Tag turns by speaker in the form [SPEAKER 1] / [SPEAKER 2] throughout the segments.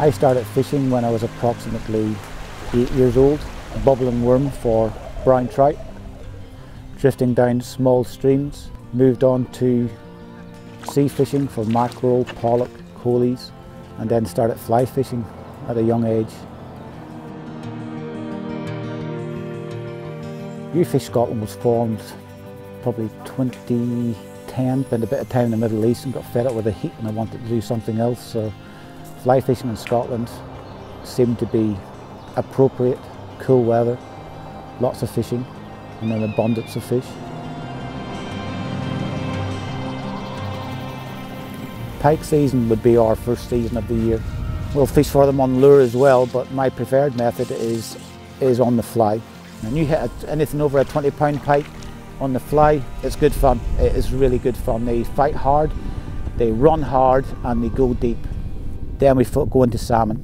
[SPEAKER 1] I started fishing when I was approximately eight years old, bubbling worm for brown trout, drifting down small streams, moved on to sea fishing for mackerel, pollock, coalies, and then started fly fishing at a young age. You Fish Scotland was formed probably 2010, spent a bit of time in the Middle East and got fed up with the heat and I wanted to do something else. So fly fishing in Scotland seemed to be appropriate, cool weather, lots of fishing and an abundance of fish. Pike season would be our first season of the year. We'll fish for them on lure as well, but my preferred method is, is on the fly. And you hit anything over a 20 pound pike on the fly, it's good fun. It is really good fun. They fight hard, they run hard, and they go deep. Then we go into salmon.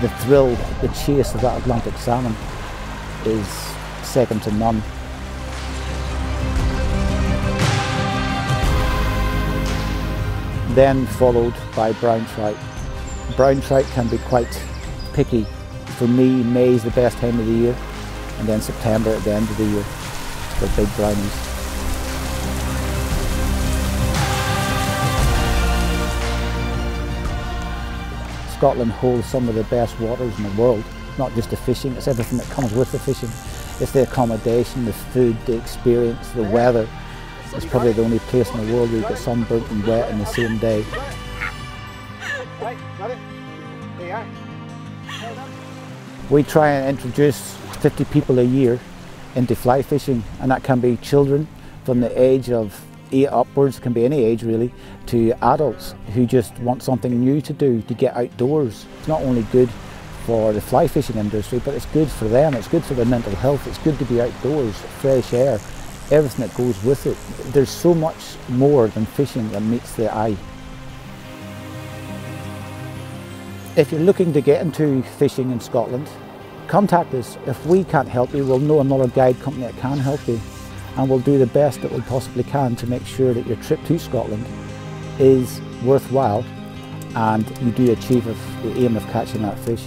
[SPEAKER 1] The thrill, the chase of that Atlantic salmon is second to none. Then followed by brown trout. Brown trout can be quite picky. For me, May is the best time of the year, and then September at the end of the year for big brownies. Scotland holds some of the best waters in the world, not just the fishing, it's everything that comes with the fishing. It's the accommodation, the food, the experience, the weather. It's probably the only place in the world where you get sunburnt and wet in the same day. We try and introduce 50 people a year into fly fishing and that can be children from the age of eight upwards, can be any age really, to adults who just want something new to do, to get outdoors. It's not only good for the fly fishing industry, but it's good for them, it's good for their mental health, it's good to be outdoors, fresh air, everything that goes with it. There's so much more than fishing that meets the eye. If you're looking to get into fishing in Scotland, contact us. If we can't help you, we'll know another guide company that can help you and we'll do the best that we possibly can to make sure that your trip to Scotland is worthwhile and you do achieve the aim of catching that fish.